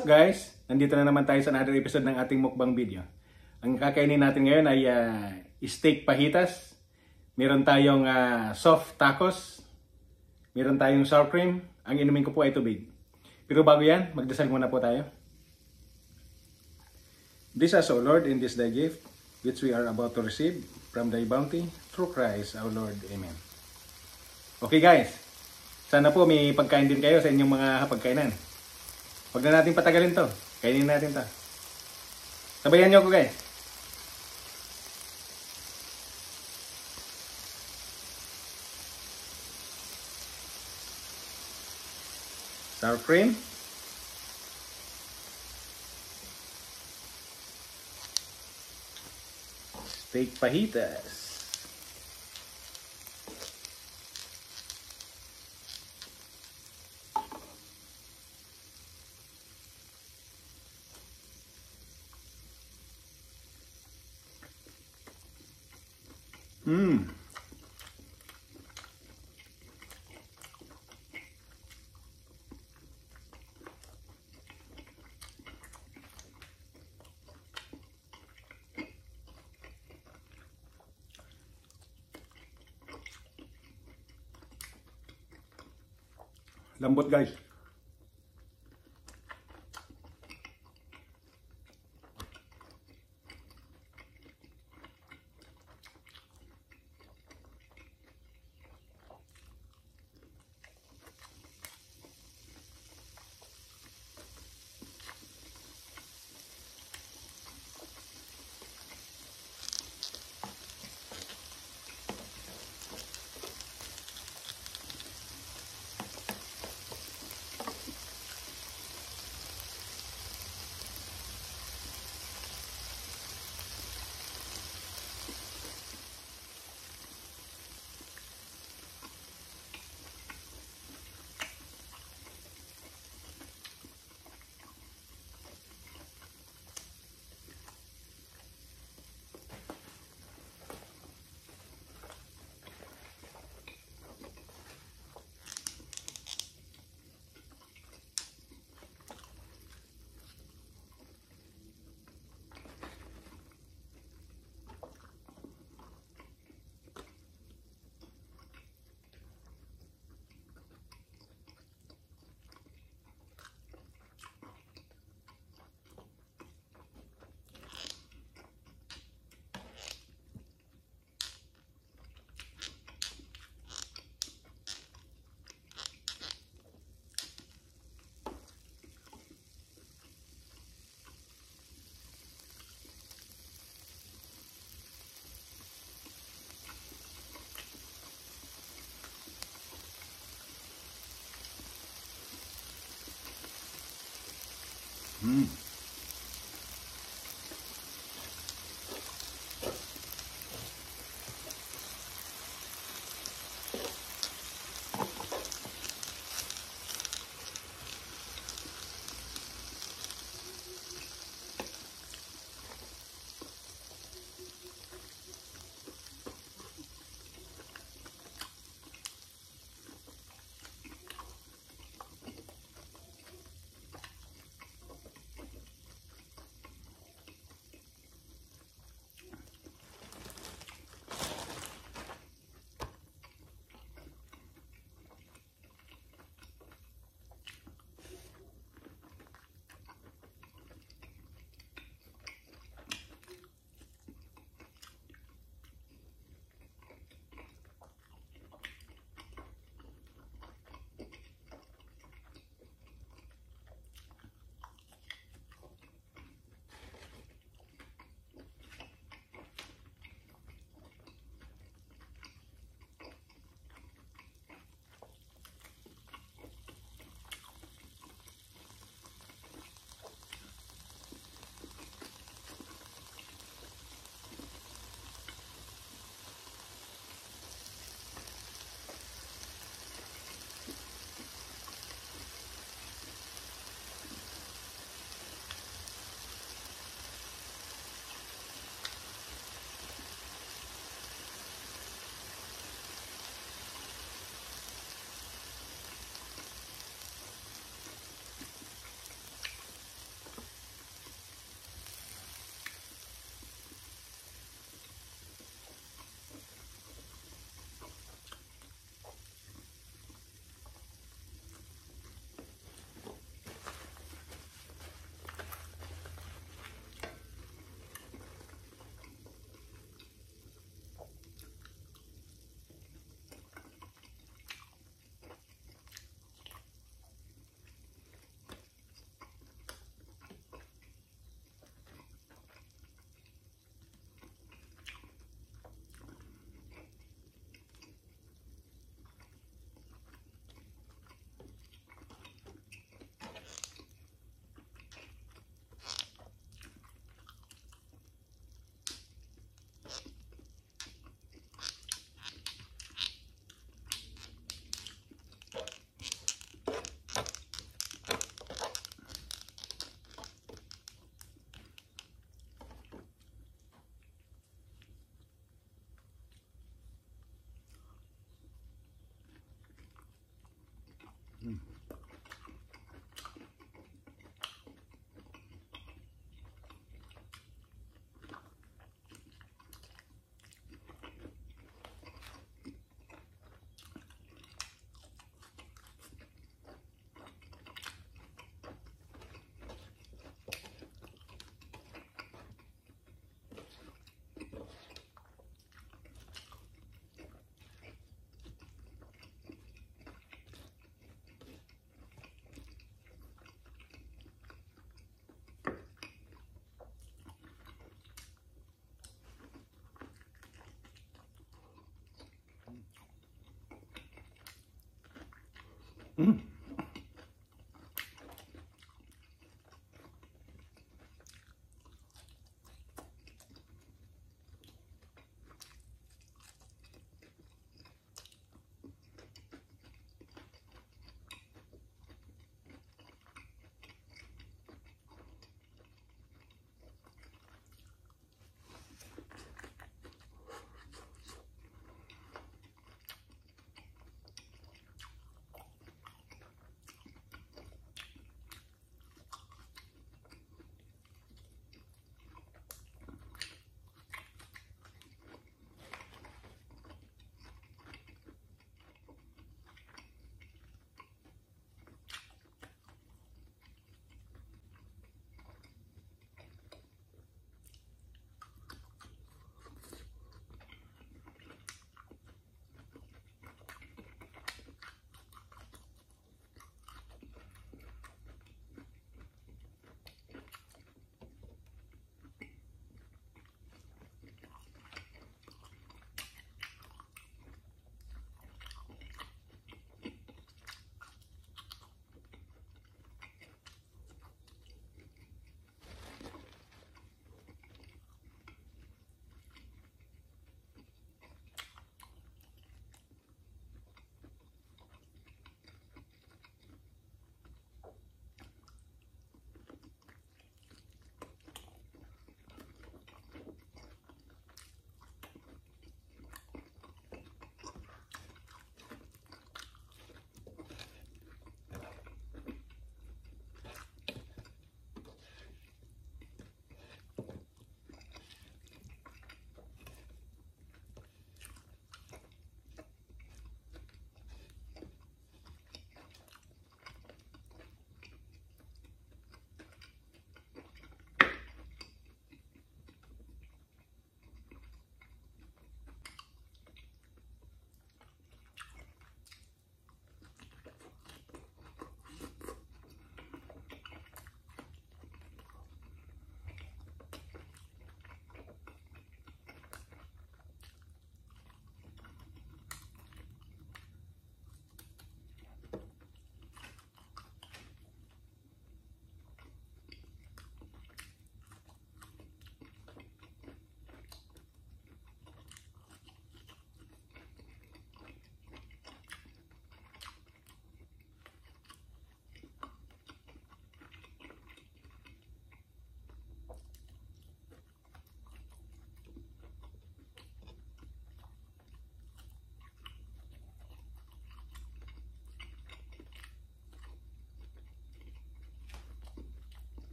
Up guys? Nandito na naman tayo sa another episode ng ating mukbang video. Ang kakainin natin ngayon ay uh, steak pahitas. Meron tayong uh, soft tacos. Meron tayong sour cream. Ang inumin ko po ay tubig. Pero bago yan, magdasal muna po tayo. This is, O Lord, in this thy gift, which we are about to receive from thy bounty, through Christ our Lord. Amen. Okay guys, sana po may pagkain din kayo sa inyong mga hapagkainan. Huwag na natin patagalin to. Kainin natin to. Sabayan niyo ako guys. Sour cream. Steak fajitas. Mmm. lembut guys. Mm. Mm.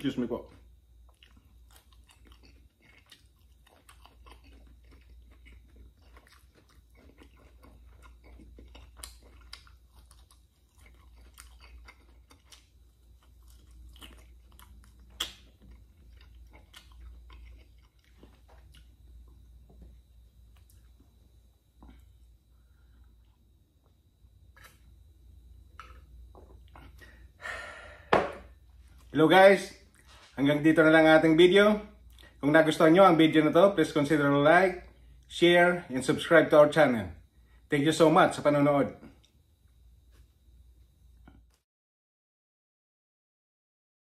Excuse me po. Hello guys! Hanggang dito na lang ang ating video. Kung nagustuhan nyo ang video na to, please consider like, share, and subscribe to our channel. Thank you so much sa panonood.